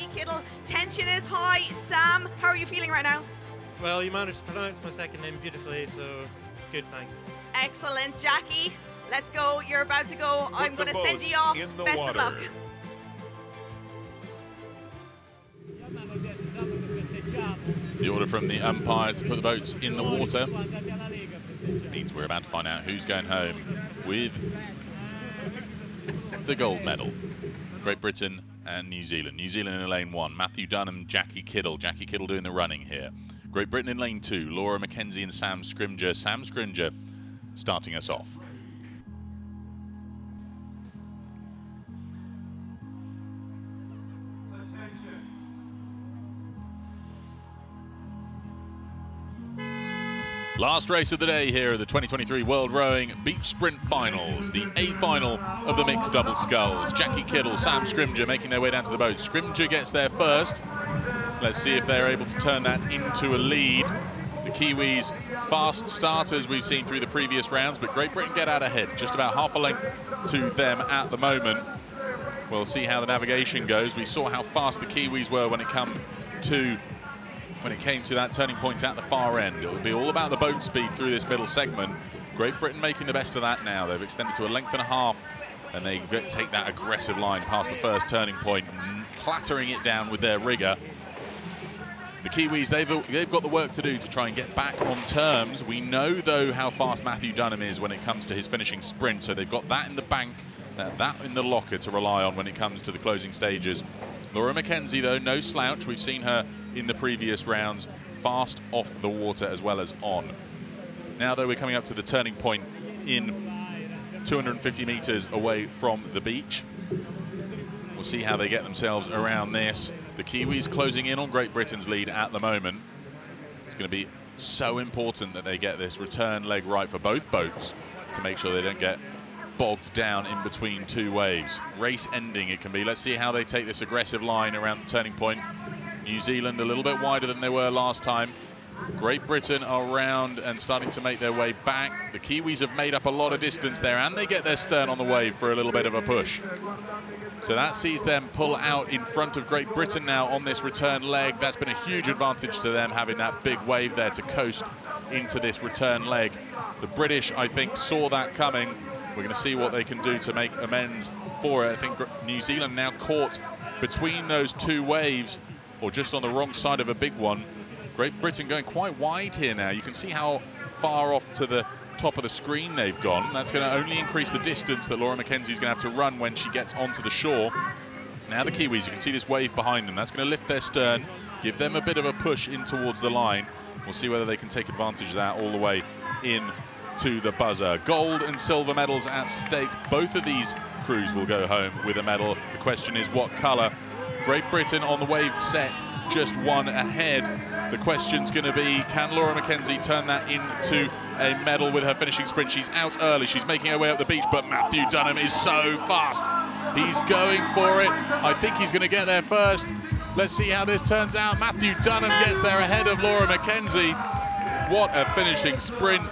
Jackie Kiddle. Tension is high. Sam, how are you feeling right now? Well, you managed to pronounce my second name beautifully, so good, thanks. Excellent, Jackie. Let's go. You're about to go. Put I'm going to send you off. in the Best water. of luck. The order from the umpire to put the boats in the water means we're about to find out who's going home with the gold medal. Great Britain and New Zealand. New Zealand in lane one. Matthew Dunham, Jackie Kiddle. Jackie Kiddle doing the running here. Great Britain in lane two. Laura McKenzie and Sam Scrimgeour. Sam Scrimgeour starting us off. Last race of the day here at the 2023 World Rowing Beach Sprint Finals, the A final of the mixed double sculls. Jackie Kiddle, Sam Scrimgeour making their way down to the boat. Scrimgeour gets there first. Let's see if they're able to turn that into a lead. The Kiwis, fast starters we've seen through the previous rounds, but Great Britain get out ahead, just about half a length to them at the moment. We'll see how the navigation goes. We saw how fast the Kiwis were when it come to when it came to that turning point at the far end. It will be all about the boat speed through this middle segment. Great Britain making the best of that now. They've extended to a length and a half, and they take that aggressive line past the first turning point, clattering it down with their rigger. The Kiwis, they've, they've got the work to do to try and get back on terms. We know, though, how fast Matthew Dunham is when it comes to his finishing sprint, so they've got that in the bank, that, that in the locker to rely on when it comes to the closing stages. Laura McKenzie, though, no slouch. We've seen her in the previous rounds, fast off the water as well as on. Now, though, we're coming up to the turning point in 250 metres away from the beach. We'll see how they get themselves around this. The Kiwis closing in on Great Britain's lead at the moment. It's going to be so important that they get this return leg right for both boats to make sure they don't get bogged down in between two waves. Race ending it can be. Let's see how they take this aggressive line around the turning point. New Zealand a little bit wider than they were last time. Great Britain are around and starting to make their way back. The Kiwis have made up a lot of distance there and they get their stern on the wave for a little bit of a push. So that sees them pull out in front of Great Britain now on this return leg. That's been a huge advantage to them having that big wave there to coast into this return leg. The British, I think, saw that coming. We're going to see what they can do to make amends for it. I think New Zealand now caught between those two waves or just on the wrong side of a big one. Great Britain going quite wide here now. You can see how far off to the top of the screen they've gone. That's going to only increase the distance that Laura McKenzie's going to have to run when she gets onto the shore. Now the Kiwis, you can see this wave behind them. That's going to lift their stern, give them a bit of a push in towards the line. We'll see whether they can take advantage of that all the way in to the buzzer. Gold and silver medals at stake. Both of these crews will go home with a medal. The question is what colour? Great Britain on the wave set, just one ahead. The question's going to be, can Laura McKenzie turn that into a medal with her finishing sprint? She's out early. She's making her way up the beach, but Matthew Dunham is so fast. He's going for it. I think he's going to get there first. Let's see how this turns out. Matthew Dunham gets there ahead of Laura McKenzie. What a finishing sprint.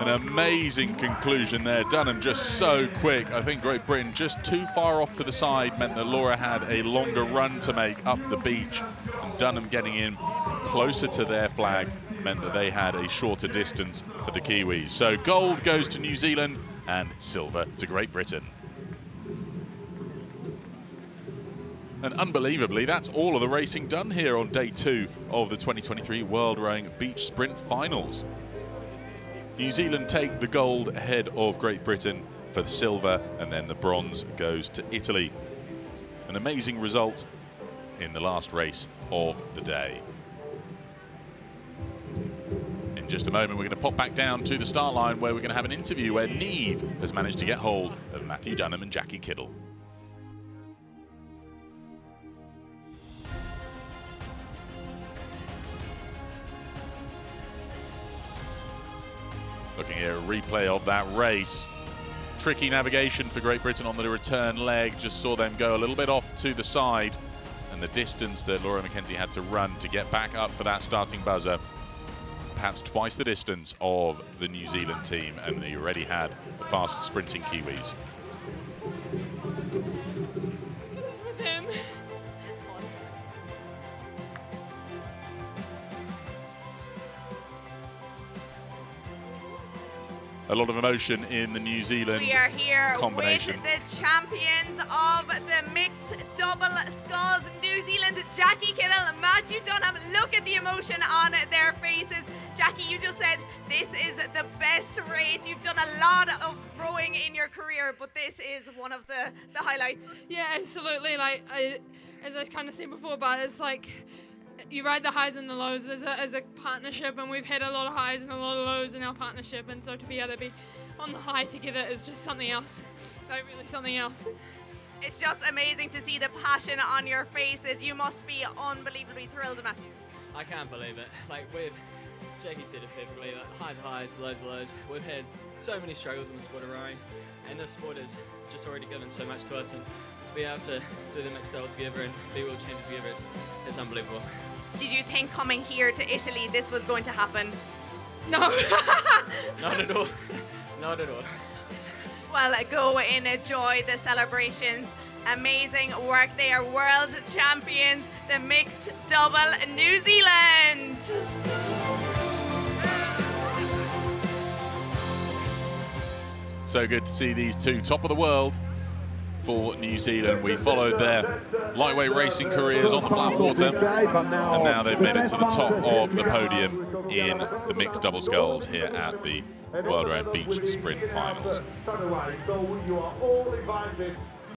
An amazing conclusion there. Dunham just so quick. I think Great Britain just too far off to the side meant that Laura had a longer run to make up the beach. And Dunham getting in closer to their flag meant that they had a shorter distance for the Kiwis. So gold goes to New Zealand and silver to Great Britain. And unbelievably, that's all of the racing done here on day two of the 2023 World Rowing Beach Sprint Finals. New Zealand take the gold ahead of Great Britain for the silver, and then the bronze goes to Italy. An amazing result in the last race of the day. In just a moment, we're going to pop back down to the start line where we're going to have an interview where Neve has managed to get hold of Matthew Dunham and Jackie Kiddle. Looking at a replay of that race. Tricky navigation for Great Britain on the return leg. Just saw them go a little bit off to the side. And the distance that Laura McKenzie had to run to get back up for that starting buzzer. Perhaps twice the distance of the New Zealand team. And they already had the fast sprinting Kiwis. A lot of emotion in the New Zealand We are here combination. with the champions of the mixed double sculls, New Zealand, Jackie Kiddle, Matthew Dunham. Look at the emotion on their faces. Jackie, you just said this is the best race. You've done a lot of rowing in your career, but this is one of the, the highlights. Yeah, absolutely. Like I, as I kind of said before, but it's like you ride the highs and the lows as a, as a partnership, and we've had a lot of highs and a lot of lows in our partnership, and so to be able to be on the high together is just something else. Like really something else. It's just amazing to see the passion on your faces. You must be unbelievably thrilled, Matthew. I can't believe it. Like we've, Jackie said it perfectly. Like highs are highs, lows are lows. We've had so many struggles in the sport of rowing, and this sport has just already given so much to us. And to be able to do the mixed double together and be world champions together, it's, it's unbelievable. Did you think coming here to Italy this was going to happen? No. Not at all. Not at all. Well, uh, go and enjoy the celebrations. Amazing work. They are world champions, the mixed double New Zealand. So good to see these two top of the world for New Zealand. We followed their lightweight racing careers on the flat water, and now they've made it to the top of the podium in the mixed double sculls here at the World Rowing Beach Sprint Finals.